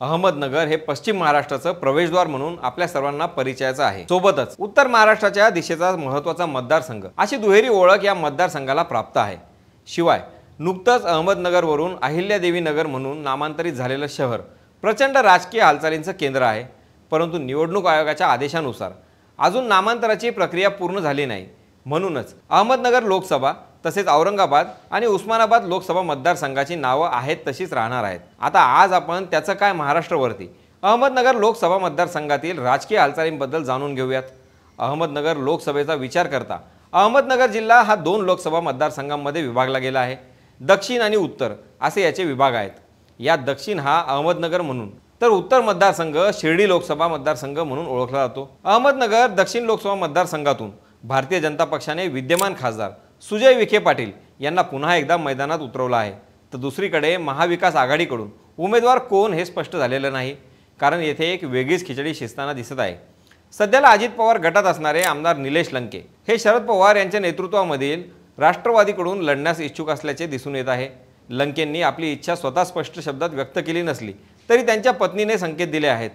अहमदनगर हे पश्चिम महाराष्ट्राचं प्रवेशद्वार म्हणून आपल्या सर्वांना परिचयाचं आहे. सोबतच उत्तर महाराष्ट्राच्या दिशेचा महत्त्वाचा मतदारसंघ. अशी दुहेरी ओळख या मतदारसंघाला प्राप्त आहे. शिवाय नुकतंच अहमदनगरवरून अहिल्यादेवी नगर म्हणून नामांतरित झालेलं शहर प्रचंड राजकीय हालचालींचं केंद्र आहे. परंतु निवडणूक आयोगाच्या आदेशानुसार अजून नामांतराची प्रक्रिया पूर्ण झाली नाही. म्हणूनच अहमदनगर लोकसभा तसेच औरंगाबाद आणि उस्मानाबाद लोकसभा मतदारसंघाची नावं आहेत तशीच राहणार आहेत. आता आज आपण त्याचं काय महाराष्ट्रवरती? अहमदनगर लोकसभा मतदारसंघातील राजकीय हालचालींबद्दल जाणून घेऊयात. अहमदनगर लोकसभेचा विचार करता अहमदनगर जिल्हा हा दोन लोकसभा मतदारसंघांमध्ये विभागला गेला आहे. दक्षिण आणि उत्तर असे याचे विभाग आहेत. यात दक्षिण हा अहमदनगर म्हणून तर उत्तर मतदारसंघ शिर्डी लोकसभा मतदारसंघ म्हणून ओळखला जातो. अहमदनगर दक्षिण लोकसभा मतदारसंघातून भारतीय जनता पक्षाने विद्यमान खासदार सुजय विखे पाटील यांना पुन्हा एकदा मैदानात उतरवलं आहे. तर दुसरीकडे महाविकास आघाडीकडून उमेदवार कोण हे स्पष्ट झालेलं नाही. कारण येथे एक वेगळीच खिचडी शिजताना दिसत आहे. सध्याला अजित पवार गटात असणारे आमदार निलेश लंके हे शरद पवार यांच्या नेतृत्वामधील राष्ट्रवादीकडून लढण्यास इच्छुक असल्याचे दिसून येत आहे. लंकेंनी आपली इच्छा स्वतः स्पष्ट शब्दात व्यक्त केली नसली तरी त्यांच्या पत्नीने संकेत दिले आहेत.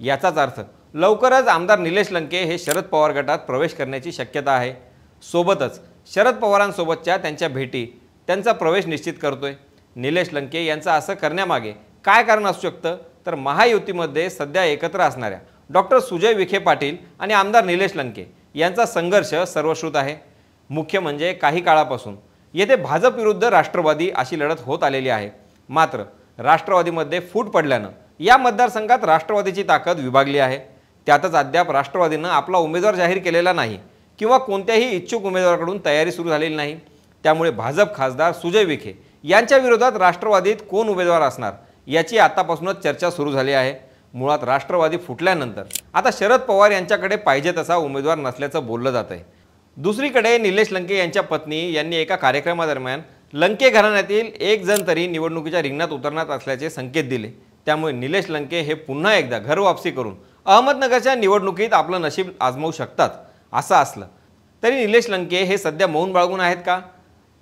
याचाच अर्थ लवकरच आमदार निलेश लंके हे शरद पवार गटात प्रवेश करण्याची शक्यता आहे. सोबतच शरद पवारांसोबतच्या त्यांच्या भेटी त्यांचा प्रवेश निश्चित करतोय. निलेश लंके यांचं असं करण्यामागे काय कारण असू शकतं? तर महायुतीमध्ये सध्या एकत्र असणाऱ्या डॉक्टर सुजय विखे पाटील आणि आमदार निलेश लंके यांचा संघर्ष सर्वश्रुत आहे. मुख्य म्हणजे काही काळापासून येथे भाजप विरुद्ध राष्ट्रवादी अशी लढत होत आलेली आहे. मात्र राष्ट्रवादीमध्ये फूट पडल्यानं या मतदारसंघात राष्ट्रवादीची ताकद विभागली आहे. त्यातच अद्याप राष्ट्रवादीनं आपला उमेदवार जाहीर केलेला नाही. किंवा कोणत्याही इच्छुक उमेदवाराकडून तयारी सुरू झालेली नाही. त्यामुळे भाजप खासदार सुजय विखे यांच्या विरोधात राष्ट्रवादीत कोण उमेदवार असणार याची आतापासूनच चर्चा सुरू झाली आहे. मुळात राष्ट्रवादी फुटल्यानंतर आता शरद पवार यांच्याकडे पाहिजे तसा उमेदवार नसल्याचं बोललं जात आहे. दुसरीकडे निलेश लंके यांच्या पत्नी यांनी एका कार्यक्रमादरम्यान लंके घराण्यातील एक जण तरी निवडणुकीच्या रिंगणात उतरणार असल्याचे संकेत दिले. त्यामुळे निलेश लंके हे पुन्हा एकदा घर वापसी करून अहमदनगरच्या निवडणुकीत आपलं नशीब आजमावू शकतात. असं असलं. तरी निलेश लंके हे सध्या मौन बाळगून आहेत का?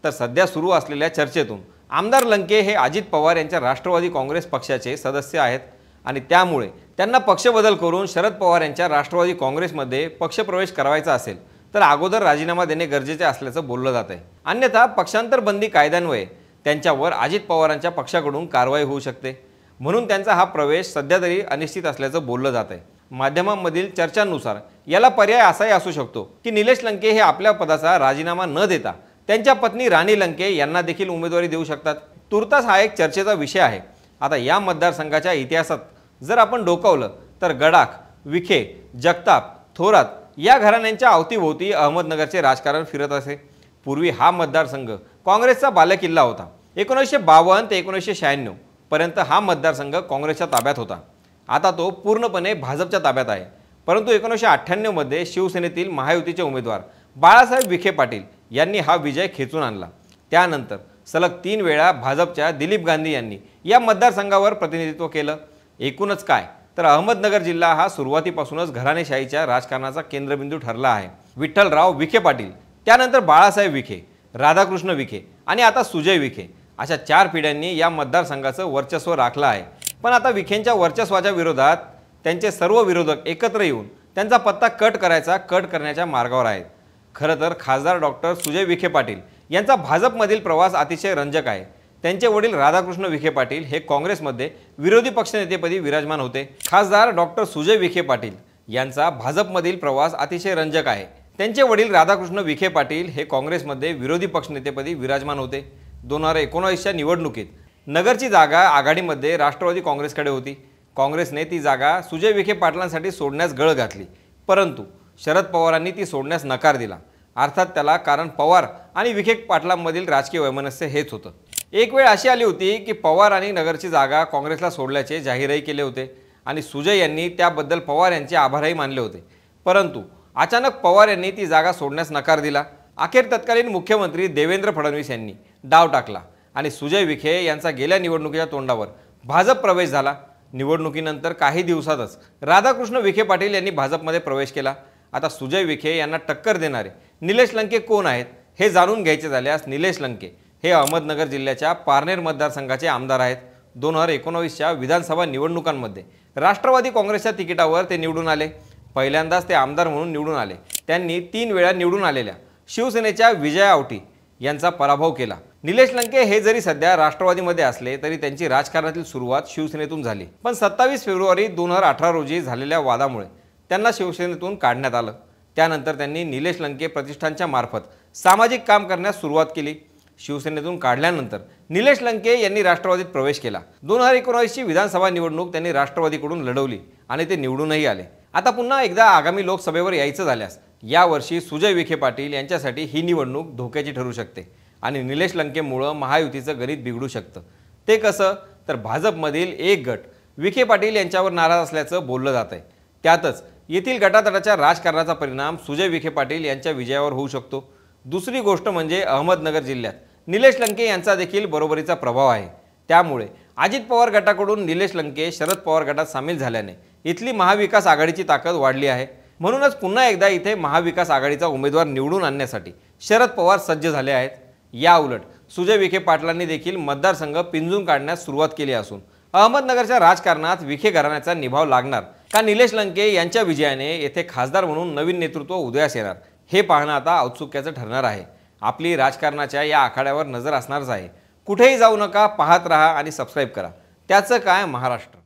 तर सध्या सुरू असलेल्या चर्चेतून. आमदार लंके हे अजित पवार यांच्या राष्ट्रवादी काँग्रेस पक्षाचे सदस्य आहेत आणि त्यामुळे त्यांना पक्षबदल करून शरद पवार यांच्या राष्ट्रवादी काँग्रेसमध्ये पक्षप्रवेश करावायचा असेल तर अगोदर राजीनामा देणे गरजेचे असल्याचं बोललं जात आहे अन्यथा पक्षांतर बंदी कायद्यान्वये त्यांच्यावर अजित पवारांच्या पक्षाकडून कारवाई होऊ शकते. म्हणून त्यांचा हा प्रवेश सध्या तरी अनिश्चित असल्याचं बोललं जात आहे माध्यमांमधील चर्चांनुसार याला पर्याय असाही असू शकतो की निलेश लंके हे आपल्या पदाचा राजीनामा न देता त्यांच्या पत्नी राणी लंके यांना देखील उमेदवारी देऊ शकतात. तुर्तास हा एक चर्चेचा विषय आहे. आता या मतदारसंघाच्या इतिहासात जर आपण डोकावलं तर गडाख विखे जगताप थोरात या घराण्यांच्या अवतीभोवती अहमदनगरचे राजकारण फिरत असे. पूर्वी हा मतदारसंघ काँग्रेसचा बालेकिल्ला होता. एकोणीसशे बावन्न ते एकोणीसशे शहाण्णव पर्यंत हा मतदारसंघ काँग्रेसच्या ताब्यात होता. आता तो पूर्णपणे भाजपच्या ताब्यात आहे. परंतु एकोणीसशे अठ्ठ्याण्णवमध्ये शिवसेनेतील महायुतीचे उमेदवार बाळासाहेब विखे पाटील यांनी हा विजय खेचून आणला. त्यानंतर सलग तीन वेळा भाजपच्या दिलीप गांधी यांनी या मतदारसंघावर प्रतिनिधित्व केलं. एकूणच काय? तर अहमदनगर जिल्हा हा सुरुवातीपासूनच घराणेशाहीच्या राजकारणाचा केंद्रबिंदू ठरला आहे. विठ्ठलराव विखे पाटील त्यानंतर बाळासाहेब विखे राधाकृष्ण विखे आणि आता सुजय विखे अशा चार पिढ्यांनी या मतदारसंघाचं वर्चस्व राखलं आहे. पण आता विखेंच्या वर्चस्वाच्या विरोधात त्यांचे सर्व विरोधक एकत्र येऊन त्यांचा पत्ता कट करायचा कट करण्याच्या मार्गावर आहेत. खरं तर खासदार डॉक्टर सुजय विखे पाटील यांचा भाजपमधील प्रवास अतिशय रंजक आहे. त्यांचे वडील राधाकृष्ण विखे पाटील हे काँग्रेसमध्ये विरोधी पक्षनेतेपदी विराजमान होते. खासदार डॉक्टर सुजय विखे पाटील यांचा भाजपमधील प्रवास अतिशय रंजक आहे. त्यांचे वडील राधाकृष्ण विखे पाटील हे काँग्रेसमध्ये विरोधी पक्षनेतेपदी विराजमान होते. दोन हजार एकोणावीसच्या निवडणुकीत नगरची जागा आघाडीमध्ये राष्ट्रवादी काँग्रेसकडे होती. काँग्रेसने ती जागा सुजय विखे पाटलांसाठी सोडण्यास गळ घातली. परंतु शरद पवारांनी ती सोडण्यास नकार दिला. अर्थात त्याला कारण पवार आणि विखे पाटलांमधील राजकीय वैमनस्य हेच होतं. एक वेळ अशी आली होती की पवार आणि नगरची जागा काँग्रेसला सोडल्याचे जाहीरही केले होते आणि सुजय यांनी त्याबद्दल पवार यांचे आभारही मानले होते. परंतु अचानक पवार यांनी ती जागा सोडण्यास नकार दिला. अखेर तत्कालीन मुख्यमंत्री देवेंद्र फडणवीस यांनी डाव टाकला आणि सुजय विखे यांचा गेल्या निवडणुकीच्या तोंडावर भाजप प्रवेश झाला. निवडणुकीनंतर काही दिवसातच राधाकृष्ण विखे पाटील यांनी भाजपमध्ये प्रवेश केला. आता सुजय विखे यांना टक्कर देणारे निलेश लंके कोण आहेत हे जाणून घ्यायचे झाल्यास निलेश लंके हे अहमदनगर जिल्ह्याच्या पारनेर मतदारसंघाचे आमदार आहेत. दोन हजार एकोणावीसच्या विधानसभा निवडणुकांमध्ये राष्ट्रवादी काँग्रेसच्या तिकिटावर ते निवडून आले. पहिल्यांदाच ते आमदार म्हणून निवडून आले. त्यांनी तीन वेळा निवडून आलेल्या शिवसेनेच्या विजया आवटी यांचा पराभव केला. निलेश लंके हे जरी सध्या राष्ट्रवादीमध्ये असले तरी त्यांची राजकारणातील सुरुवात शिवसेनेतून झाली. पण सत्तावीस फेब्रुवारी दोन हजार अठरा रोजी झालेल्या वादामुळे त्यांना शिवसेनेतून काढण्यात आलं. त्यानंतर त्यांनी निलेश लंके प्रतिष्ठानच्या मार्फत सामाजिक काम करण्यास सुरुवात केली. शिवसेनेतून काढल्यानंतर निलेश लंके यांनी राष्ट्रवादीत प्रवेश केला. दोन हजार एकोणावीसची विधानसभा निवडणूक त्यांनी राष्ट्रवादीकडून लढवली आणि ते निवडूनही आले. आता पुन्हा एकदा आगामी लोकसभेवर यायचं झाल्यास यावर्षी सुजय विखे पाटील यांच्यासाठी ही निवडणूक धोक्याची ठरू शकते. आणि निलेश लंकेमुळं महायुतीचं गणित बिघडू शकतं. ते कसं? तर भाजपमधील एक गट विखे पाटील यांच्यावर नाराज असल्याचं बोललं जात आहे त्यातच येथील गटातटाच्या राजकारणाचा परिणाम सुजय विखे पाटील यांच्या विजयावर होऊ शकतो. दुसरी गोष्ट म्हणजे अहमदनगर जिल्ह्यात. निलेश लंके यांचा देखील बरोबरीचा प्रभाव आहे. त्यामुळे अजित पवार गटाकडून निलेश लंके शरद पवार गटात सामील झाल्याने इथली महाविकास आघाडीची ताकद वाढली आहे. म्हणूनच पुन्हा एकदा इथे महाविकास आघाडीचा उमेदवार निवडून आणण्यासाठी शरद पवार सज्ज झाले आहेत. या उलट सुजय विखे पाटलांनी देखील मतदारसंघ पिंजून काढण्यास सुरुवात केली असून अहमदनगरच्या राजकारणात विखे घराण्याचा निभाव लागणार. का निलेश लंके यांच्या विजयाने येथे खासदार म्हणून नवीन नेतृत्व उदयास येणार? हे पाहणं आता औत्सुक्याचं ठरणार आहे. आपली राजकारणाच्या या आखाड्यावर नजर असणारच आहे. कुठेही जाऊ नका पाहत राहा आणि सबस्क्राईब करा. त्याचं काय महाराष्ट्र?